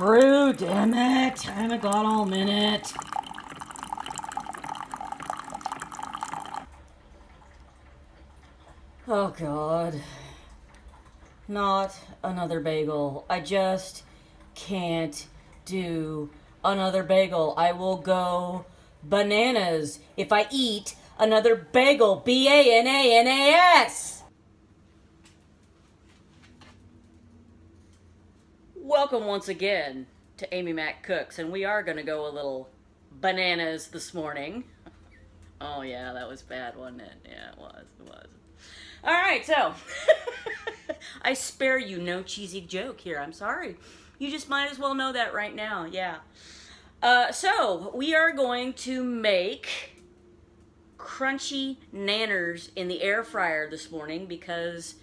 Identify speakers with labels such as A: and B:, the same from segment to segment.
A: brew, damn it. I haven't got all minute. Oh god. Not another bagel. I just can't do another bagel. I will go bananas if I eat another bagel. B A N A N A S. Welcome once again to Amy Mac Cooks, and we are going to go a little bananas this morning. Oh, yeah, that was bad, wasn't it? Yeah, it was. It was. All right, so I spare you no cheesy joke here. I'm sorry. You just might as well know that right now. Yeah. Uh, so we are going to make crunchy nanners in the air fryer this morning because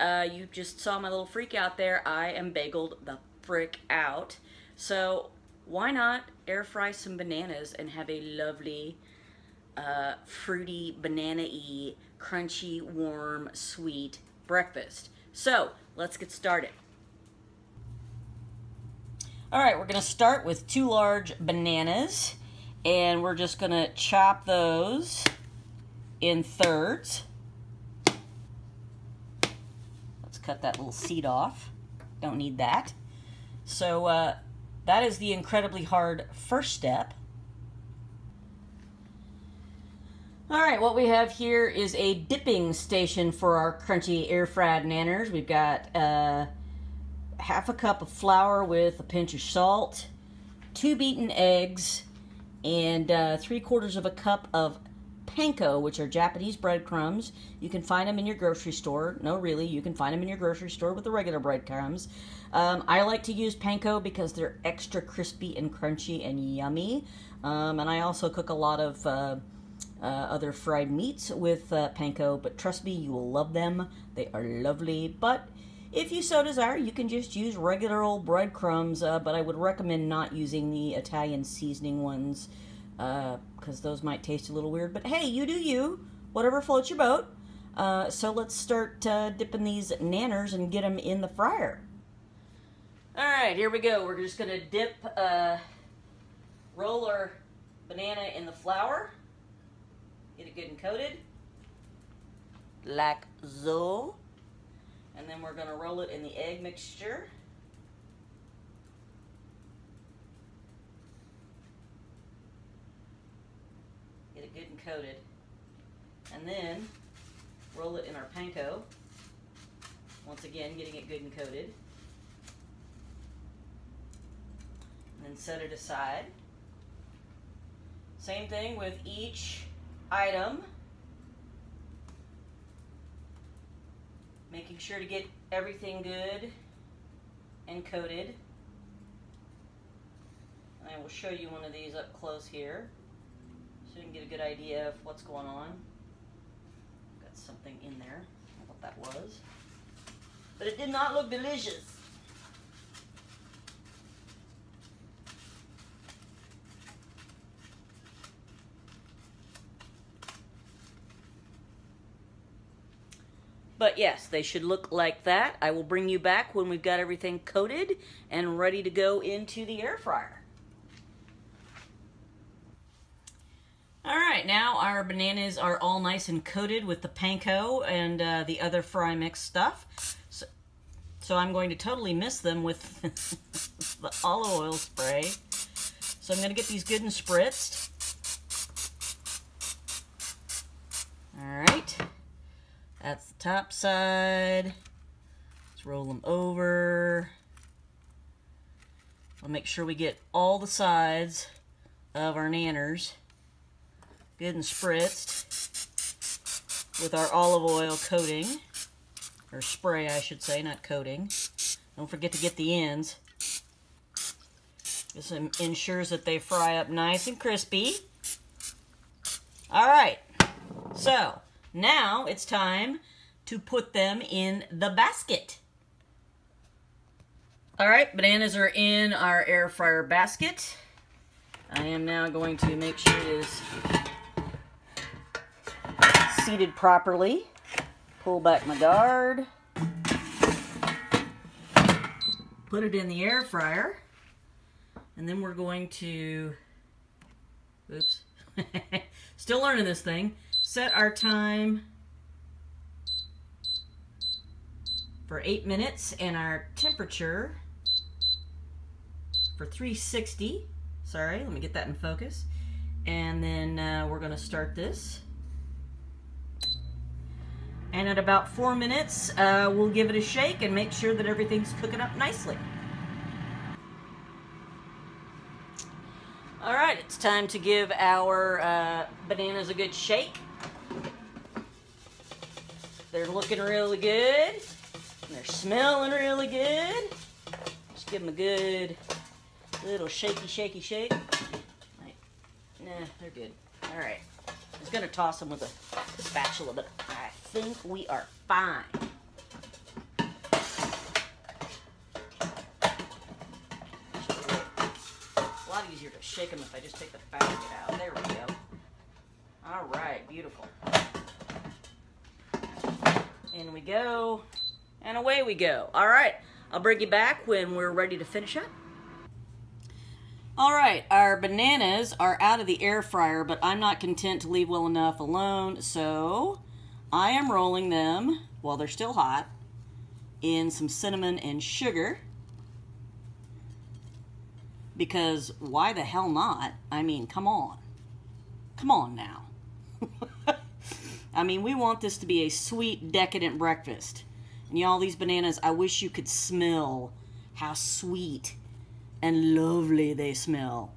A: uh, you just saw my little freak out there. I am bageled the frick out. So why not air fry some bananas and have a lovely uh, fruity, banana-y, crunchy, warm, sweet breakfast. So let's get started. All right, we're gonna start with two large bananas and we're just gonna chop those in thirds. Let's cut that little seed off. Don't need that. So uh, that is the incredibly hard first step. All right, what we have here is a dipping station for our crunchy air fried nanners. We've got uh, half a cup of flour with a pinch of salt, two beaten eggs, and uh, three quarters of a cup of panko, which are Japanese breadcrumbs. You can find them in your grocery store. No, really, you can find them in your grocery store with the regular breadcrumbs. Um, I like to use panko because they're extra crispy and crunchy and yummy. Um, and I also cook a lot of uh, uh, other fried meats with uh, panko, but trust me, you will love them. They are lovely, but if you so desire, you can just use regular old breadcrumbs, uh, but I would recommend not using the Italian seasoning ones because uh, those might taste a little weird. But hey, you do you. Whatever floats your boat. Uh, so let's start uh, dipping these nanners and get them in the fryer. All right, here we go. We're just to dip, roll our banana in the flour. Get it good and coated. Like so. And then we're to roll it in the egg mixture. It good and coated. And then roll it in our panko. Once again, getting it good and coated. And then set it aside. Same thing with each item. Making sure to get everything good and coated. And I will show you one of these up close here so you can get a good idea of what's going on. Got something in there. I what that was. But it did not look delicious. But yes, they should look like that. I will bring you back when we've got everything coated and ready to go into the air fryer. All right, now our bananas are all nice and coated with the panko and uh, the other fry mix stuff. So, so I'm going to totally miss them with the olive oil spray. So I'm going to get these good and spritzed. All right. That's the top side. Let's roll them over. We'll make sure we get all the sides of our nanners good and spritzed with our olive oil coating, or spray I should say, not coating. Don't forget to get the ends. This ensures that they fry up nice and crispy. All right, so now it's time to put them in the basket. All right, bananas are in our air fryer basket. I am now going to make sure it is seated properly. Pull back my guard. Put it in the air fryer. And then we're going to, oops, still learning this thing, set our time for eight minutes and our temperature for 360. Sorry, let me get that in focus. And then uh, we're going to start this. And at about four minutes, uh, we'll give it a shake and make sure that everything's cooking up nicely. All right, it's time to give our uh, bananas a good shake. They're looking really good. they're smelling really good. Just give them a good little shaky, shaky shake. Nah, they're good. All right. I was going to toss them with a spatula, but I think we are fine. A lot easier to shake them if I just take the basket out. There we go. All right, beautiful. In we go, and away we go. All right, I'll bring you back when we're ready to finish up. All right, our bananas are out of the air fryer, but I'm not content to leave well enough alone, so I am rolling them while they're still hot in some cinnamon and sugar. Because why the hell not? I mean, come on. Come on now. I mean, we want this to be a sweet, decadent breakfast. And y'all, these bananas, I wish you could smell how sweet and lovely they smell.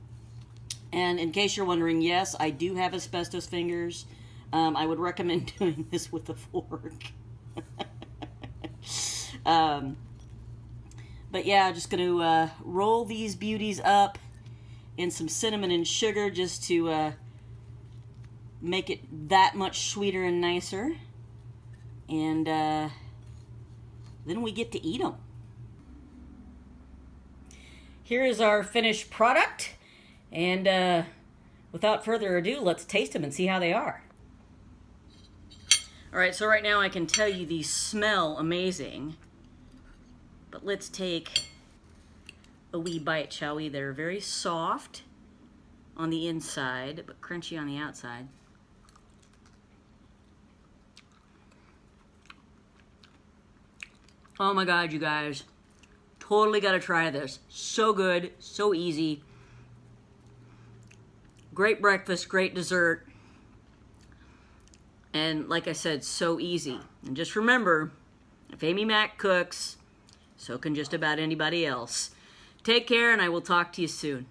A: And in case you're wondering, yes, I do have asbestos fingers. Um, I would recommend doing this with a fork. um, but yeah, I'm just going to uh, roll these beauties up in some cinnamon and sugar just to uh, make it that much sweeter and nicer. And uh, then we get to eat them. Here is our finished product. And uh, without further ado, let's taste them and see how they are. All right, so right now I can tell you these smell amazing. But let's take a wee bite, shall we? They're very soft on the inside, but crunchy on the outside. Oh my god, you guys. Totally got to try this. So good, so easy. Great breakfast, great dessert. And like I said, so easy. And just remember, if Amy Mac cooks, so can just about anybody else. Take care, and I will talk to you soon.